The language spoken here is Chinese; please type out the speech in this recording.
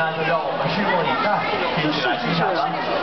那就让我们拭目以待一起来欣赏吧。